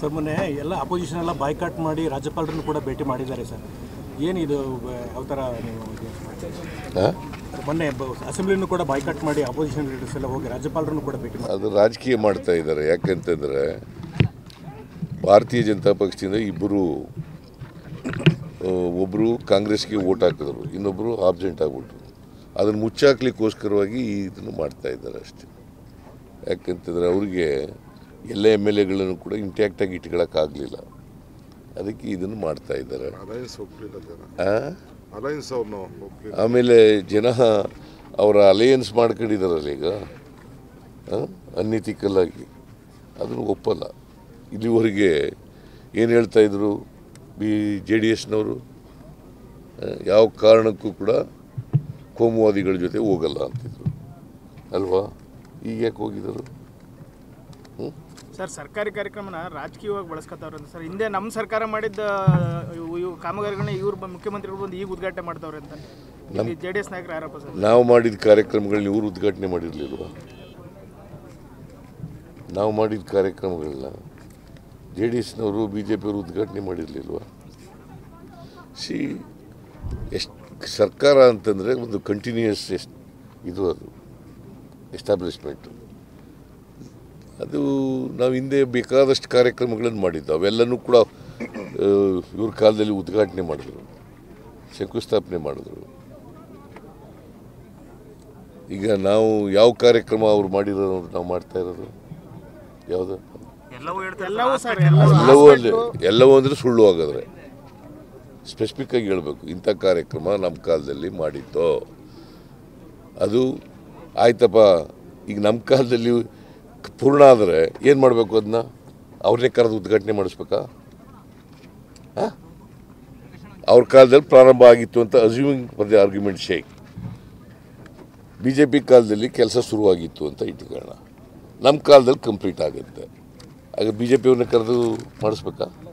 Sir ಮೊನ್ನೆ ಎಲ್ಲ opposition ಎಲ್ಲ ಬಾಯ್ಕಾಟ್ ಮಾಡಿ ರಾಜ್ಯಪಾಲರನ್ನು ಕೂಡ ಭೇಟಿ ಮಾಡಿದ್ದಾರೆ ಸರ್. ಏನಿದು ಯಾವ ಥರ ನೀವು ಮೊನ್ನೆ ಅಸೆಂಬ್ಲಿನೂ ಕೂಡ ಬಾಯ್ಕಾಟ್ ಮಾಡಿ ಅಪೋಸಿಷನ್ ಲೀಡರ್ಸ್ ಎಲ್ಲ ಹೋಗಿ ರಾಜ್ಯಪಾಲರನ್ನು ಕೂಡ ಭೇಟಿ ಮಾಡಿ ಅದು ರಾಜಕೀಯ ಮಾಡ್ತಾ ಇದ್ದಾರೆ. ಯಾಕಂತಂದರೆ ಭಾರತೀಯ ಜನತಾ ಪಕ್ಷದಿಂದ ಇಬ್ಬರು ಒಬ್ಬರು ಕಾಂಗ್ರೆಸ್ಗೆ ಓಟ್ ಹಾಕಿದ್ರು ಇನ್ನೊಬ್ಬರು ಆಬ್ಸೆಂಟ್ ಆಗ್ಬಿಟ್ರು. ಅದನ್ನು ಮುಚ್ಚಾಕ್ಲಿಕ್ಕೋಸ್ಕರವಾಗಿ ಇದನ್ನು ಮಾಡ್ತಾ ಇದ್ದಾರೆ ಅಷ್ಟೇ. ಯಾಕಂತಂದರೆ ಅವ್ರಿಗೆ ಎಲ್ಲ ಎಂ ಎಲ್ ಎಗಳನ್ನು ಕೂಡ ಇಂಟ್ಯಾಕ್ಟಾಗಿ ಇಟ್ಕೊಳ್ಳೋಕ್ಕಾಗಲಿಲ್ಲ ಅದಕ್ಕೆ ಇದನ್ನು ಮಾಡ್ತಾ ಇದ್ದಾರೆ. ಆಮೇಲೆ ಜನ ಅವರ ಅಲಯನ್ಸ್ ಮಾಡ್ಕೊಂಡಿದ್ದಾರಲ್ಲ ಈಗ. ಅನ್ನಿತಿಕಲ್ ಆಗಿ ಅದನ್ನು ಒಪ್ಪಲ್ಲ. ಇಲ್ಲಿವರೆಗೆ ಏನು ಹೇಳ್ತಾ ಇದ್ರು ಬಿ ಜೆ ಡಿ ಎಸ್ನವರು? ಯಾವ ಕಾರಣಕ್ಕೂ ಕೂಡ ಕೋಮುವಾದಿಗಳ ಜೊತೆ ಹೋಗಲ್ಲ ಅಂತಿದ್ರು. ಅಲ್ವಾ? ಈಗ ಯಾಕೆ ಹೋಗಿದ್ರು ಸರ್ ಸರ್ಕಾರಿ ಕಾರ್ಯಕ್ರಮನ ರಾಜಕೀಯವಾಗಿ ಬಳಸ್ಕೊತಾವ್ರಂತ ಅಂತ ಸರ್. ಹಿಂದೆ ನಮ್ಮ ಸರ್ಕಾರ ಮಾಡಿದ್ದ ಇವು ಕಾಮಗಾರಿಗಳನ್ನ ಇವ್ರು ಮುಖ್ಯಮಂತ್ರಿಗಳು ಬಂದು ಈಗ ಉದ್ಘಾಟನೆ ಮಾಡ್ತಾವ್ರೆ ಅಂತ ಜೆ ಡಿ ಎಸ್ ನಾಯಕರ ಆರೋಪ ಸರ್? ನಾವು ಮಾಡಿದ ಕಾರ್ಯಕ್ರಮಗಳನ್ನ ಇವರು ಉದ್ಘಾಟನೆ ಮಾಡಿರಲಿಲ್ವ? ನಾವು ಮಾಡಿದ ಕಾರ್ಯಕ್ರಮಗಳನ್ನ ಜೆ ಡಿ ಎಸ್ನವರು ಬಿ ಜೆ ಪಿಯವರು ಉದ್ಘಾಟನೆ ಮಾಡಿರಲಿಲ್ವ? ಸಿ ಎಷ್ಟು ಸರ್ಕಾರ ಅಂತಂದರೆ ಒಂದು ಕಂಟಿನ್ಯೂಯಸ್ ಎಷ್ಟು ಇದು ಅದು ಎಸ್ಟಾಬ್ಲಿಷ್ಮೆಂಟು ಅದು ನಾವು ಹಿಂದೆ ಬೇಕಾದಷ್ಟು ಕಾರ್ಯಕ್ರಮಗಳನ್ನು ಮಾಡಿದ್ದು ಅವೆಲ್ಲನೂ ಕೂಡ ಇವ್ರ ಕಾಲದಲ್ಲಿ ಉದ್ಘಾಟನೆ ಮಾಡಿದ್ರು ಶಂಕುಸ್ಥಾಪನೆ ಮಾಡಿದ್ರು. ಈಗ ನಾವು ಯಾವ ಕಾರ್ಯಕ್ರಮ ಅವ್ರು ಮಾಡಿರೋದು ನಾವು ಮಾಡ್ತಾ ಇರೋದು? ಯಾವುದು? ಎಲ್ಲವೂ ಅಂದರೆ ಎಲ್ಲವೂ ಎಲ್ಲವೂ ಅಲ್ಲಿ ಎಲ್ಲವೂ ಅಂದರೆ ಸುಳ್ಳು ಹಾಗಾದ್ರೆ. ಸ್ಪೆಸಿಫಿಕ್ ಆಗಿ ಹೇಳಬೇಕು ಇಂಥ ಕಾರ್ಯಕ್ರಮ ನಮ್ಮ ಕಾಲದಲ್ಲಿ ಮಾಡಿತ್ತು ಅದು ಆಯ್ತಪ್ಪ ಈಗ ನಮ್ಮ ಕಾಲದಲ್ಲಿ ಪೂರ್ಣ ಆದರೆ ಏನು ಮಾಡಬೇಕು ಅದನ್ನ ಅವ್ರನ್ನೇ ಕರೆದು ಉದ್ಘಾಟನೆ ಮಾಡಿಸ್ಬೇಕಾ? ಅವ್ರ ಕಾಲದಲ್ಲಿ ಪ್ರಾರಂಭ ಆಗಿತ್ತು ಅಂತ assuming for the argument sake B J P ಕಾಲದಲ್ಲಿ ಕೆಲಸ ಶುರುವಾಗಿತ್ತು ಅಂತ ಇಟ್ಕೊಳ್ಳೋಣ. ನಮ್ಮ ಕಾಲದಲ್ಲಿ ಕಂಪ್ಲೀಟ್ ಆಗುತ್ತೆ. ಆಗ ಬಿ ಜೆ ಪಿಯವ್ರನ್ನ ಕರೆದು ಮಾಡಿಸ್ಬೇಕಾ?